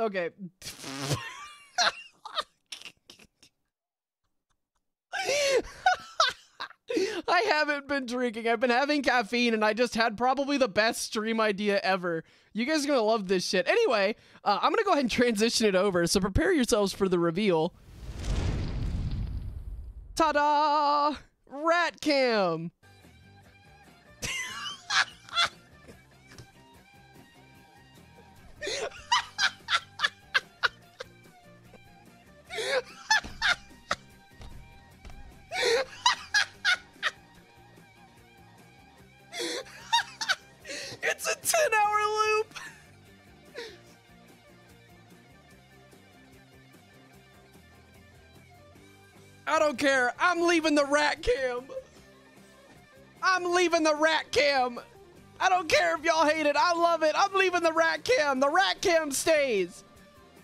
Okay. I haven't been drinking. I've been having caffeine, and I just had probably the best stream idea ever. You guys are gonna love this shit. Anyway, uh, I'm gonna go ahead and transition it over. So prepare yourselves for the reveal. Ta-da! Rat cam. Care. I'm leaving the rat cam. I'm leaving the rat cam. I don't care if y'all hate it. I love it. I'm leaving the rat cam. The rat cam stays.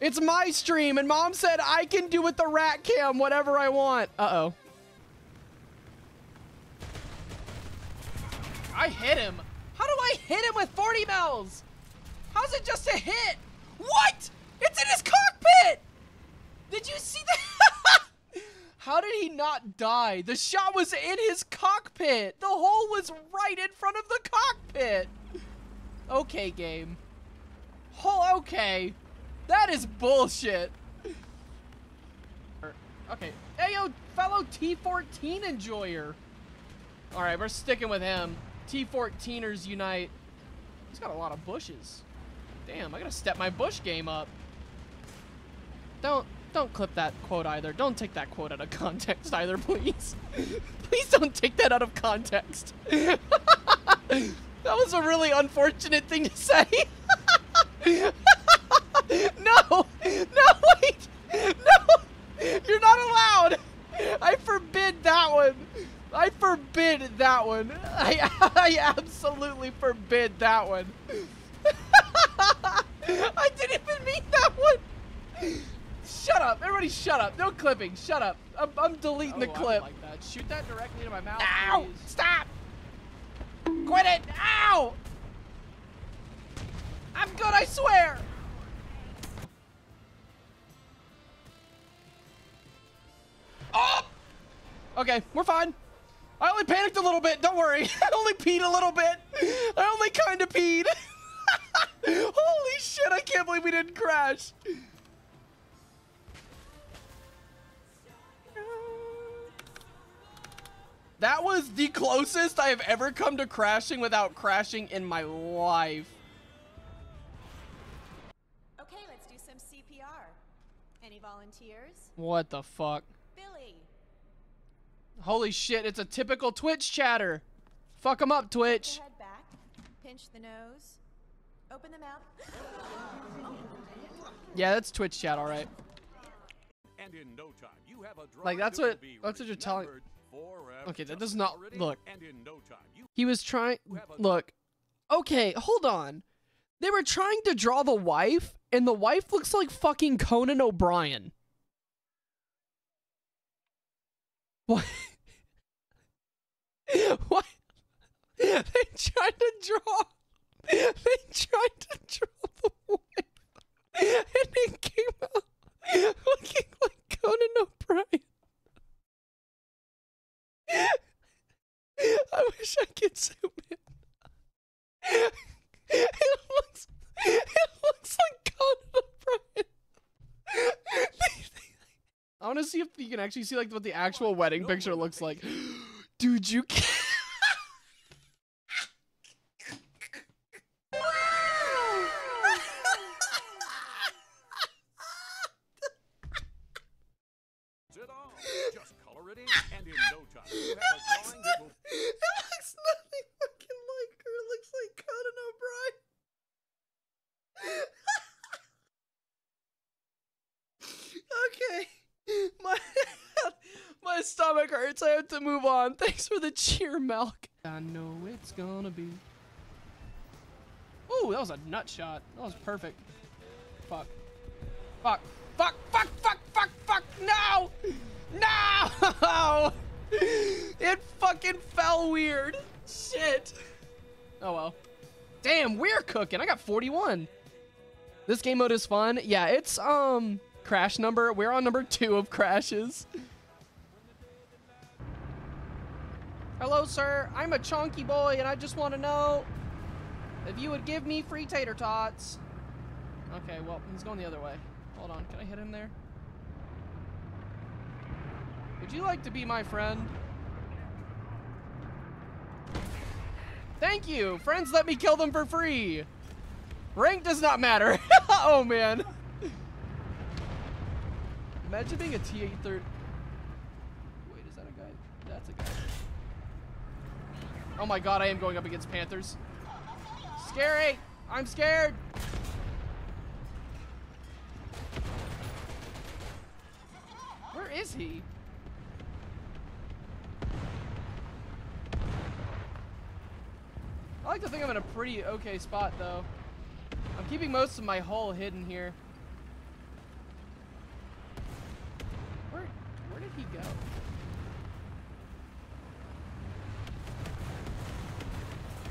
It's my stream, and mom said I can do with the rat cam whatever I want. Uh-oh. I hit him. How do I hit him with 40 mils? How's it just a hit? What? It's in his cockpit! Did you see that? How did he not die? The shot was in his cockpit. The hole was right in front of the cockpit. Okay, game. Oh, okay. That is bullshit. Okay. Hey, yo, fellow T14 enjoyer. All right, we're sticking with him. T14ers unite. He's got a lot of bushes. Damn, I gotta step my bush game up. Don't don't clip that quote either. Don't take that quote out of context either, please. please don't take that out of context. that was a really unfortunate thing to say. no! No, wait! No! You're not allowed! I forbid that one! I forbid that one! I, I absolutely forbid that one! I didn't even mean that one! Shut up! Everybody shut up! No clipping! Shut up! I'm, I'm deleting the Oh, I clip. like that. Shoot that directly into my mouth. Ow! please. Stop! Quit it! Ow! I'm good, I swear! Oh! Okay, we're fine. I only panicked a little bit, don't worry. I only peed a little bit. I only kind of peed. Holy shit, I can't believe we didn't crash. That was the closest I have ever come to crashing without crashing in my life. Okay, let's do some CPR. Any volunteers? What the fuck? Billy. Holy shit, it's a typical Twitch chatter. Fuck them up, Put Twitch. the head back. Pinch the nose. Open the mouth. Yeah, that's Twitch chat, alright. And in no time, you have a drug Like, that's what- that's what you're telling- remembered forever. Okay, that does not- look. And in no time, you He was trying. Look. Okay, hold on. They were trying to draw the wife, and the wife looks like fucking Conan O'Brien. What? what? They tried to draw. They tried to draw the wife, and it came out looking like Conan O'Brien. I wish I could zoom in. It looks, it looks like Conan O'Brien. I want to see if you can actually see like what the actual wedding picture looks like. Dude, you can't. Stomach hurts. I have to move on. Thanks for the cheer, Milk. I know it's gonna be. Ooh, that was a nut shot. That was perfect. Fuck. Fuck. Fuck. Fuck. Fuck. Fuck. Fuck. No. No. It fucking fell weird. Shit. Oh well. Damn, we're cooking. I got 41. This game mode is fun. Yeah, it's um crash number. We're on number two of crashes. Hello, sir. I'm a chunky boy, and I just want to know if you would give me free tater tots. Okay, well, he's going the other way. Hold on. Can I hit him there? Would you like to be my friend? Thank you. Friends let me kill them for free. Rank does not matter. oh, man. Imagine being a T8 third. Wait, is that a guy? That's a guy. Oh my god, I am going up against Panthers. Scary! I'm scared! Where is he? I like to think I'm in a pretty okay spot, though. I'm keeping most of my hull hidden here. Where, where did he go?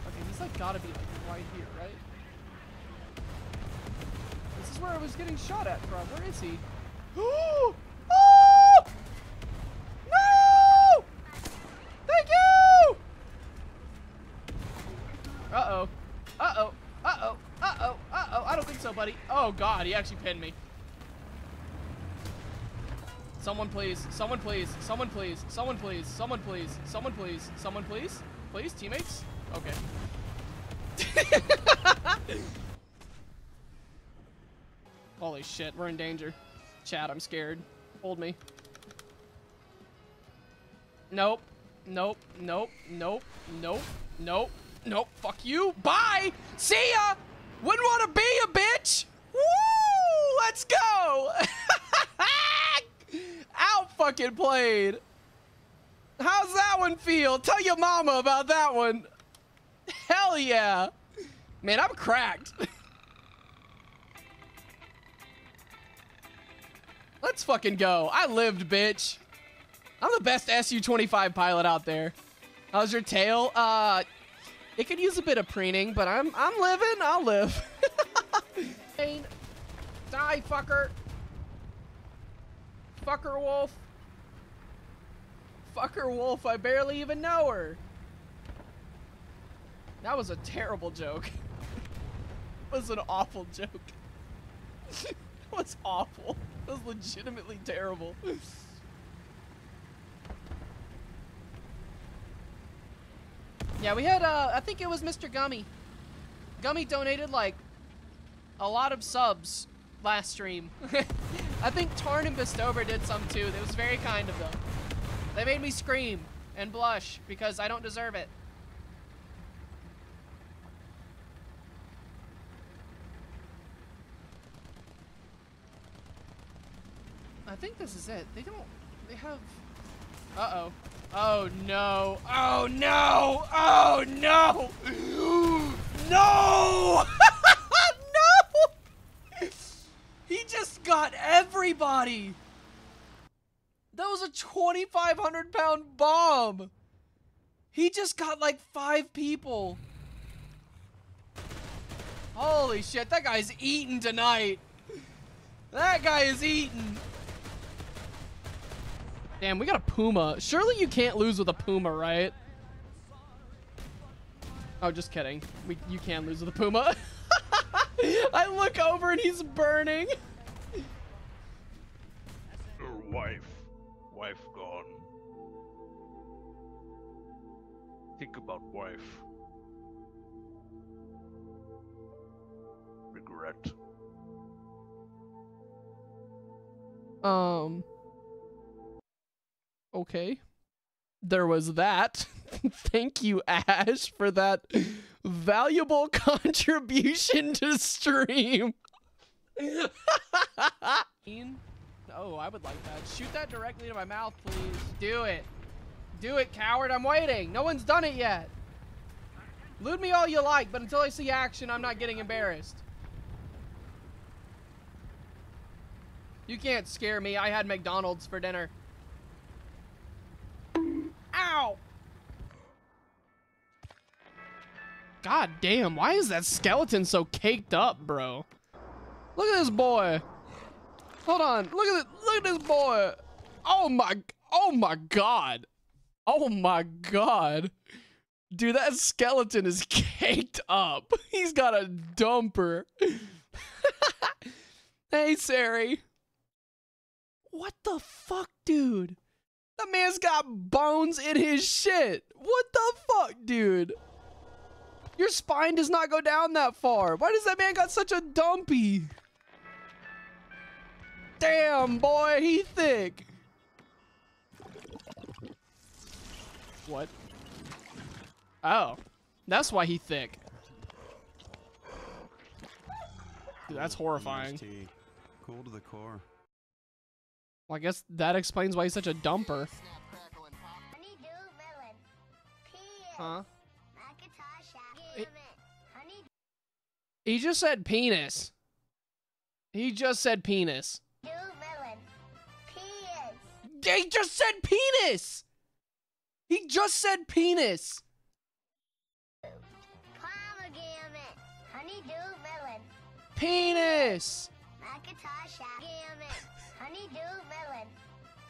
Okay, he's like gotta be like right here, right? This is where I was getting shot at from. Where is he? Oh! Oh! No! Thank you! Uh-oh. Uh-oh. Uh-oh. Uh-oh. Uh-oh. I don't think so, buddy. Oh, God. He actually pinned me. Someone please. Someone please. Someone please. Someone please. Someone please. Someone please. Someone please. Please, teammates? Okay. Holy shit, we're in danger. Chad, I'm scared. Hold me. Nope. Nope. Nope. Nope. Nope. Nope. Nope. Fuck you. Bye. See ya. Wouldn't want to be a bitch. Woo! Let's go. Out fucking played. How's that one feel? Tell your mama about that one. Hell yeah. Man, I'm cracked. Let's fucking go. I lived, bitch. I'm the best SU-25 pilot out there. How's your tail? Uh, it could use a bit of preening, but I'm I'm living. I'll live. Die, fucker. Fucker wolf. Fucker wolf. I barely even know her. That was a terrible joke. it was an awful joke. it was awful. It was legitimately terrible. Yeah, we had, uh, I think it was Mr. Gummy. Gummy donated, like, a lot of subs last stream. I think Tarn and Bestover did some too. It was very kind of them. They made me scream and blush because I don't deserve it. Think this is it. They don't, they have, uh-oh. Oh no. Oh no. Oh no. No. no. He just got everybody. That was a 2,500 pound bomb. He just got like five people. Holy shit, that guy's eating tonight. That guy is eating. Damn, we got a Puma. Surely you can't lose with a Puma, right? Oh, just kidding. We, you can lose with a Puma. I look over and he's burning. Your wife. Wife gone. Think about wife. Regret. Um. Okay. There was that. Thank you, Ash, for that valuable contribution to stream. oh, I would like that. Shoot that directly to my mouth, please. Do it. Do it, coward. I'm waiting. No one's done it yet. Loot me all you like, but until I see action, I'm not getting embarrassed. You can't scare me. I had McDonald's for dinner. Ow! God damn, why is that skeleton so caked up, bro? Look at this boy. Hold on. Look at it. Look at this boy. Oh my. Oh my god. Oh my god. Dude, that skeleton is caked up. He's got a dumper. hey, Sari. What the fuck, dude? That man's got bones in his shit. What the fuck, dude? Your spine does not go down that far. Why does that man got such a dumpy? Damn, boy, he thick. What? Oh, that's why he thick. Dude, that's horrifying. Cool to the core. Well, I guess that explains why he's such a dumper. Honeydew melon. Peas. Huh? It- He just said penis. He just said penis. dew melon. Peas. He just said penis. He just said penis. Pomegranate. Honeydew melon. Penis. Honeydew melon.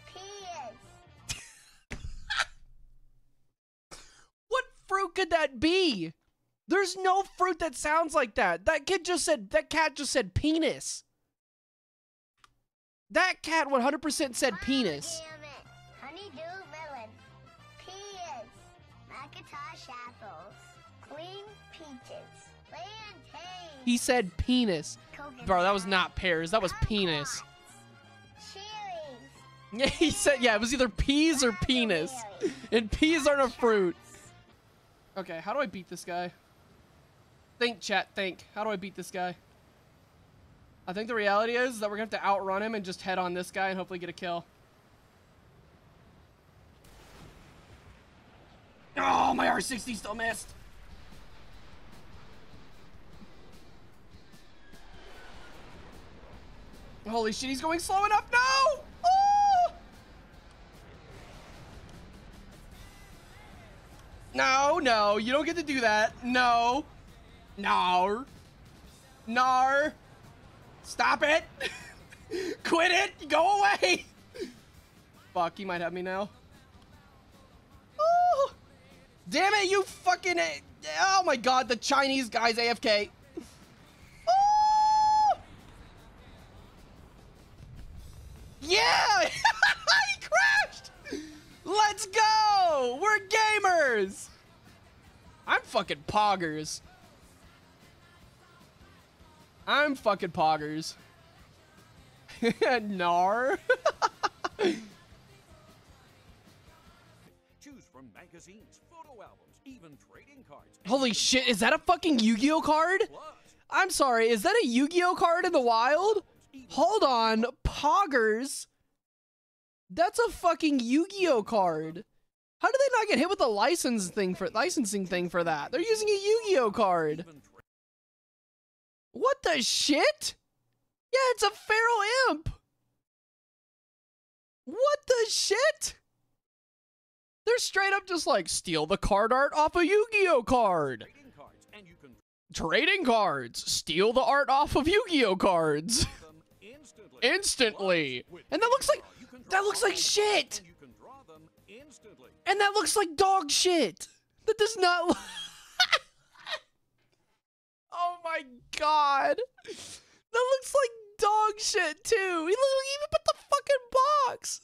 Peas. What fruit could that be? There's no fruit that sounds like that. That kid just said, that cat just said penis. That cat 100% said ah, penis. Pomegranate. Honeydew melon. Peas. Macintosh apples. Clean peaches. Plantain. He said penis. Coconut. Bro, that was not pears. That was penis. Cherries. Yeah, he said, yeah, it was either peas or penis. And peas aren't a fruit. Okay, how do I beat this guy? Think, chat, think. How do I beat this guy? I think the reality is that we're gonna have to outrun him and just head on this guy and hopefully get a kill. Oh, my R60 still missed. Holy shit, he's going slow enough. No! No, no, you don't get to do that. No. No. Nar. Stop it. Quit it. Go away. Fuck, he might have me now. Oh. Damn it, you fucking. Oh my god, the Chinese guy's AFK. Oh. Yeah! I'm fucking poggers. I'm fucking poggers. Nar. Choose from magazines, photo albums, even trading cards. Holy shit, is that a fucking Yu-Gi-Oh card? I'm sorry, is that a Yu-Gi-Oh card in the wild? Hold on, Poggers. That's a fucking Yu-Gi-Oh card. How did they not get hit with the license thing for licensing thing for that? They're using a Yu-Gi-Oh card. What the shit? Yeah, it's a feral imp. What the shit? They're straight up just like steal the card art off a Yu-Gi-Oh card. trading cards, can Trading cards, steal the art off of Yu-Gi-Oh cards. instantly. Instantly. And that looks like that looks like shit. And that looks like dog shit. That does not look Oh my god. That looks like dog shit too. He even put the fucking box.